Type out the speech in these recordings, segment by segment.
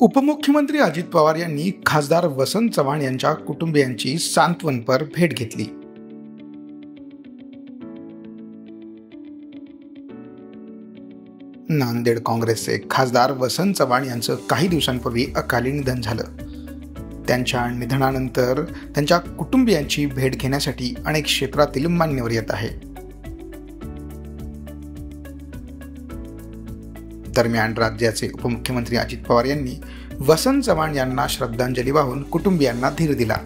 उपमुख्यमंत्री अजित पवार यांनी खासदार वसंत चव्हाण यांच्या कुटुंबियांची सांत्वनपर भेट घेतली. नांदेड काँग्रेसचे खासदार वसंत चव्हाण यांचं काही दिवसांपूर्वी अकाली निधन झालं. त्यांच्या निधनानंतर त्यांच्या कुटुंबियांची भेट घेण्यासाठी अनेक क्षेत्रातील मान्यवर येत आहे दरम्यान राज्याचे उपमुख्यमंत्री अजित पवार यांनी वसंत चव्हाण यांना श्रद्धांजली वाहून कुटुंबियांना धीर दिला.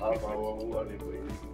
हा भाऊ आणि बहिणी